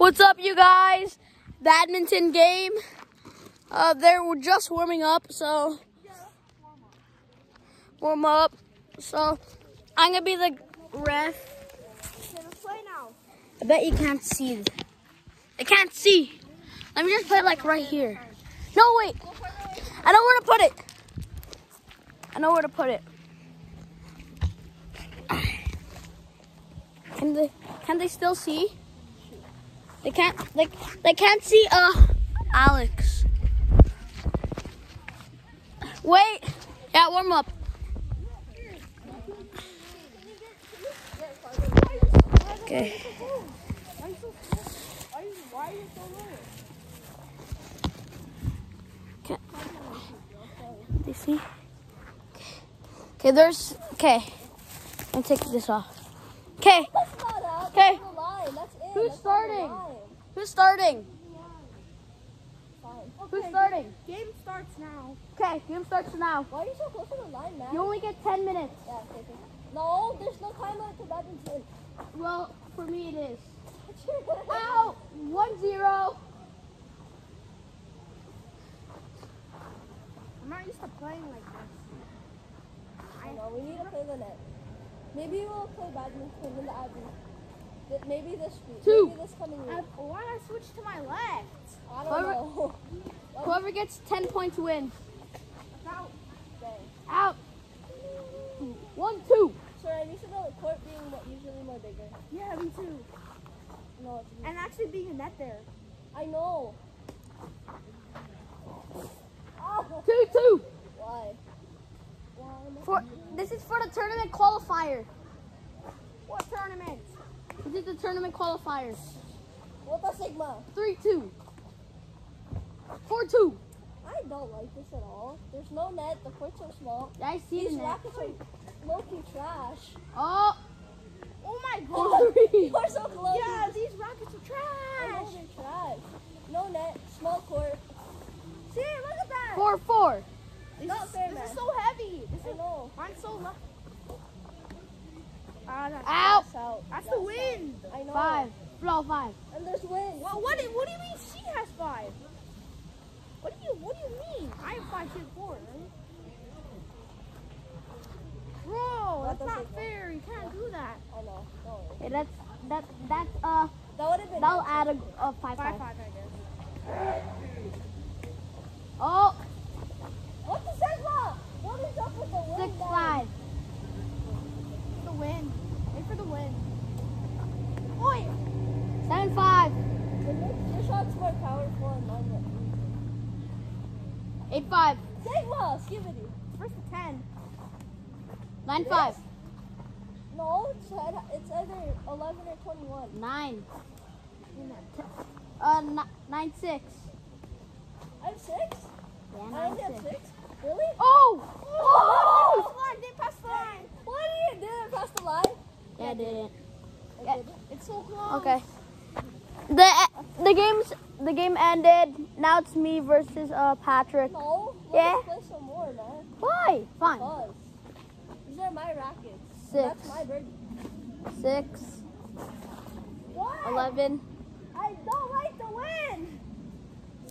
What's up, you guys? Badminton game. Uh, they're just warming up, so warm up. So I'm gonna be the ref. I bet you can't see. I can't see. Let me just put it like right here. No, wait. I know where to put it. I know where to put it. Can they? Can they still see? They can't. They they can't see. Uh, Alex. Wait. Yeah, warm up. Okay. Okay. They see? Okay, there's. Okay. I'm taking this off. Okay. Okay. That's the line. That's it. Who's That's not the starting? line. Who's starting? Fine. Who's starting? Game starts now. Okay, game starts now. Why are you so close to the line, man? You only get 10 minutes. Yeah, okay, okay. No, there's no time limit to badminton. Well, for me it is. Ow! 1 0. I'm not used to playing like this. I know, we need to play the net. Maybe we'll play badminton in the Abbey. Th- Maybe this week. Two. Maybe this coming week. Why did I switch to my left? I don't Whoever- know. Whoever gets 10 points win. Dang. Out. 1 2. Sorry, I'm used to the court being what, usually more bigger. Yeah, me too. No, it's And actually being a net there. I know. Oh, 2 2. why? Why? For, this is for the tournament qualifier. What tournament? This is the tournament qualifiers. What the Sigma? 3 2. 4 2. I don't like this at all. There's no net. The court's so small. Yeah, I see These the net. rackets are low-key trash. Oh, Oh my god. three. You're so close. Yeah, these rockets are trash. they're trash. No net. Small court. See, look at that. 4 4. This, Not is, fair, this man. is so heavy. This I is know. mine's so low. That's, Out. That's out. that's the wind. I know. 5. Blow 5. And there's wind. What, what, do, what do you mean she has five? What do you What do you mean? I have five, she has four. Bro, That that's not fair. You can't do that. I know. Don't that's, that, that's, uh, That would have been. that'll add a, a 5 Five, 5. five, I guess. Oh, What the Sigma? What is up with the wind? 6 man? 5. The wind. Wait for the wind. Oi! 7 5. Your- Your shot's more powerful and mine. will- 8 5. Sigma, skibidi. First to ten. 9 5. No, it's, either- it's either 11 or 21. 9. Uh, ni- 9 6. I have six? Yeah, I 9 only have 6. six? Really? Oh! Oh! Line, they passed the line. What did you do? Pass the line? Yeah, I didn't. I Yeah. did. It's so close. Okay. The the game's the game ended. Now it's me versus uh Patrick. No. Yeah. Play some more, man. Why? Fine. Buzz. These are my rackets. Six. That's my bird. Six. What? Eleven. I don't like the wind.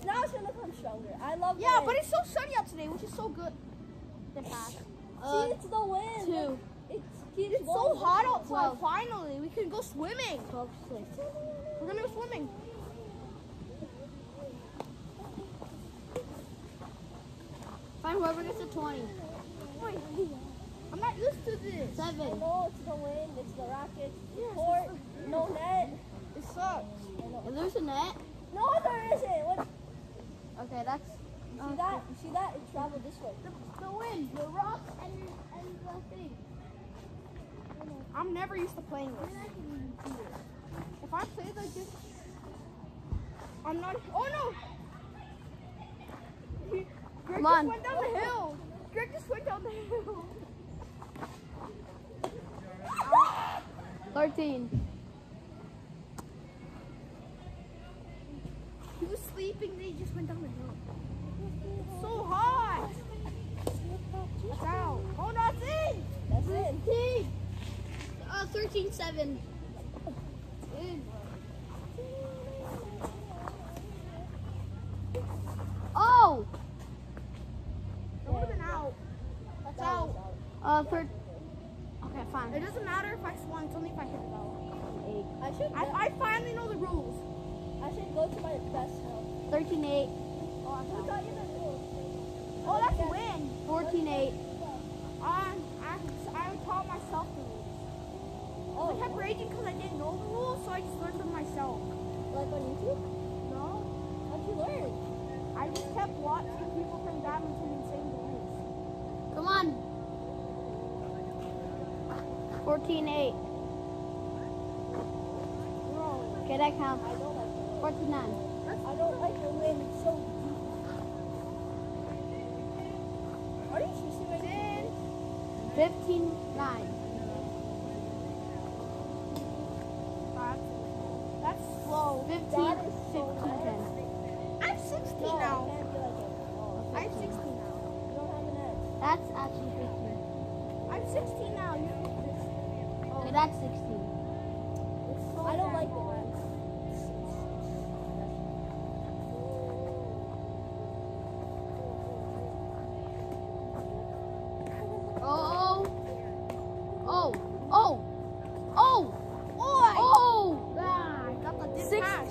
Now it's gonna come stronger. I love Yeah, wind. but it's so sunny out today, which is so good. They passed. Uh, See, it's the wind. two. It keeps It's so hot outside. Finally, we can go swimming. 12 6. We're gonna go swimming. Fine. Whoever gets a 20. Wait, I'm not used to this. Seven. know it's the wind. It's the rackets. Yes, Court. No net. It sucks. If there's a net. No, there isn't. What? Okay, that's. You see that? You see that? It traveled this way. The, the wind, the rocks, and, and the thing. I'm never used to playing this. If I play like this, I'm not. Oh no! Greg Come on. went down the hill. Greg just went down the hill. 13. He was sleeping, then he just went down the hill. It's so hot. That's out. Oh, no, it's in. That's it. 13. Uh, 13 7. In. Uh, for. Okay, fine. It doesn't matter if I swung. It's only if I hit the ball. Eight. I should. I, I finally know the rules. I should go to my best house. 13 8. Oh, I Who found- taught you the rules? oh that's a win. 14 8. Um, I, I taught myself the rules. I kept Oh, raging because I didn't know the rules, so I just learned them myself. like on YouTube? No, How'd you learn? I just kept watching people from badminton and saying the rules. Come on. 14 8. Bro, Okay, that counts. I don't like it. 14 9. I don't like the wind. It's so deep. Are you seriously right now? 15 9. that's, that's slow. 15 That is so 15 10. I'm 16 No, now. I can't be like it. No, I'm 16 now. You don't have an edge. That's actually 15. I'm 16 now. You Okay, that's 16. So I don't like it, man. Oh. Oh. Oh. Oh. Boy! Oh. Ah, I got the dip 16 pass.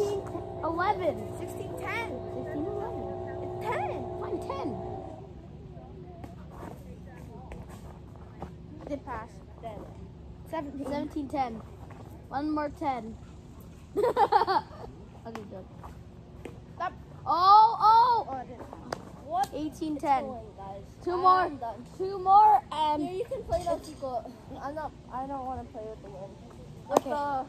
11. 16 10. 16 11. It's 10. Fine, 10. Dip pass. Damn it. 17. 17 10. One more 10. okay, good. Stop. Oh, oh. Oh, I. What? 18 10. going. Two I'm more. done. Two more and. you can play those. I'm not. I don't want to play with the wind. With Okay. the.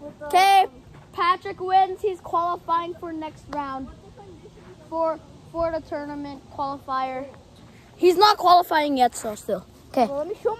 With the. Okay, um, Patrick wins. He's qualifying for next round for for the tournament qualifier. He's not qualifying yet, so still. Okay. Well, let me show